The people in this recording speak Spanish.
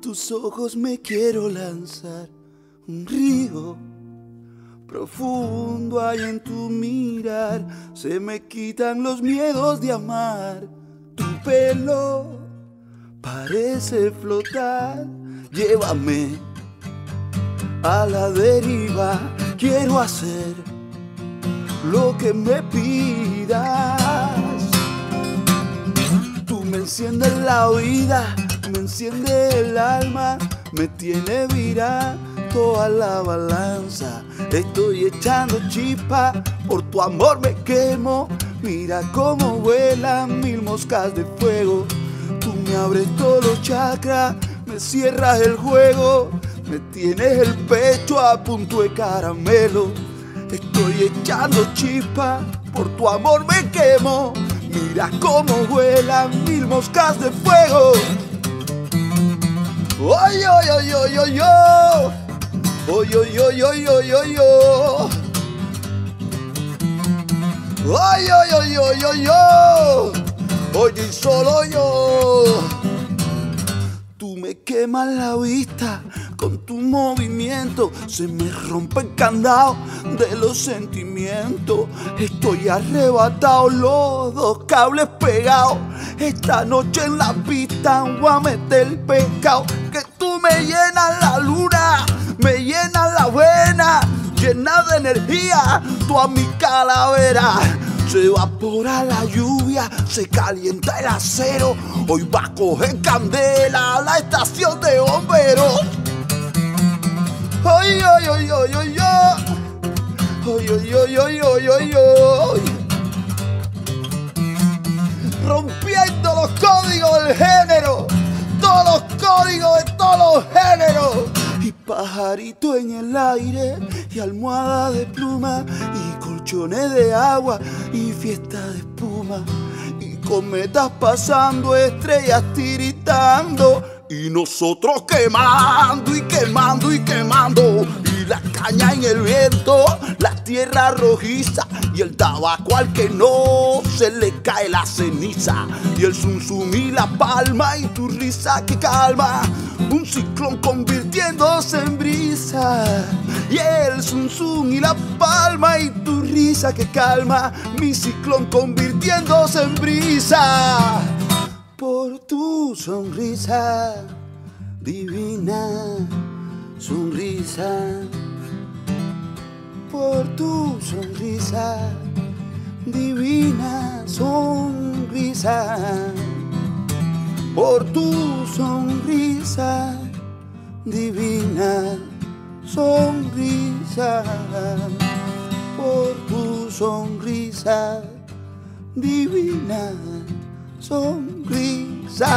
tus ojos me quiero lanzar. Un río profundo hay en tu mirar. Se me quitan los miedos de amar. Tu pelo parece flotar. Llévame a la deriva. Quiero hacer lo que me pidas. Me enciendes la vida, me enciende el alma, me tiene vira toda la balanza. Estoy echando chispa, por tu amor me quemo. Mira cómo vuelan mil moscas de fuego. Tú me abres todos los chakras, me cierras el juego. Me tienes el pecho a punto de caramelo. Estoy echando chispa, por tu amor me quemo. Mira cómo vuelan mil moscas de fuego. ¡Oy, oy, oy, oy, oy, oy! ¡Oy, oy, oy, oy, oy, oy, oy! ¡Oy, oy, oy, oy, oy, oy! Oye, solo yo. Tú me quemas la vista con tu movimiento. Se me rompe el candado de los sentimientos. Estoy arrebatado, los dos cables pegados. Esta noche en la pista voy a meter el pecado. Que tú me llenas la luna, me llenas la vena, llena de energía, tú a mi calavera. Se evapora la lluvia, se calienta el acero. Hoy va a coger candela la estación de bomberos. Ay, ay, ay, ay. Ay, ay, ay, ay, ay, ay, ay. Rompiendo los códigos del género. Todos los códigos de todos los géneros. Y pajarito en el aire, y almohada de pluma, y colchones de agua, y fiesta de espuma. Y cometas pasando, estrellas tiritando. Y nosotros quemando y quemando y quemando. Caña en el viento, la tierra rojiza. Y el tabaco al que no se le cae la ceniza. Y el zum zum y la palma y tu risa que calma. Un ciclón convirtiéndose en brisa. Y el zum zum y la palma y tu risa que calma. Mi ciclón convirtiéndose en brisa por tu sonrisa divina, sonrisa, por tu sonrisa. Divina, sonrisa, por tu sonrisa. Divina, sonrisa, por tu sonrisa. Divina sonrisa.